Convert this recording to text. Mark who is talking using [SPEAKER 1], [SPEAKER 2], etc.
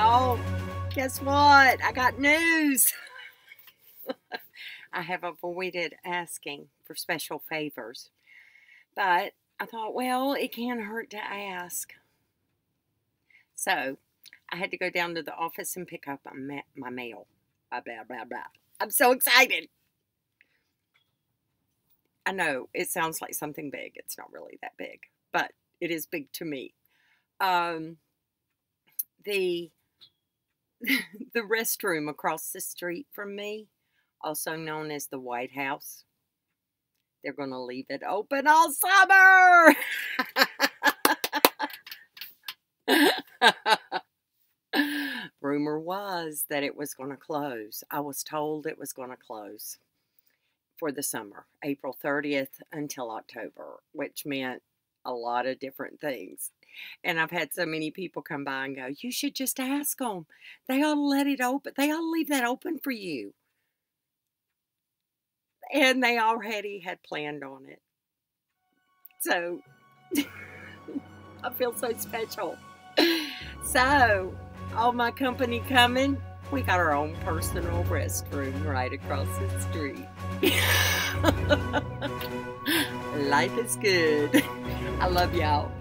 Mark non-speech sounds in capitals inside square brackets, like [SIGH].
[SPEAKER 1] y'all. Guess what? I got news. [LAUGHS] I have avoided asking for special favors, but I thought, well, it can't hurt to ask. So I had to go down to the office and pick up my, my mail. Blah, blah, blah, blah. I'm so excited. I know it sounds like something big. It's not really that big, but it is big to me. Um, the [LAUGHS] the restroom across the street from me, also known as the White House, they're going to leave it open all summer. [LAUGHS] Rumor was that it was going to close. I was told it was going to close for the summer, April 30th until October, which meant a lot of different things. And I've had so many people come by and go, You should just ask them. They ought to let it open. They ought to leave that open for you. And they already had planned on it. So [LAUGHS] I feel so special. So, all my company coming, we got our own personal restroom right across the street. [LAUGHS] Life is good. [LAUGHS] I love y'all.